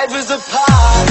Life is a party.